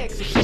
execute.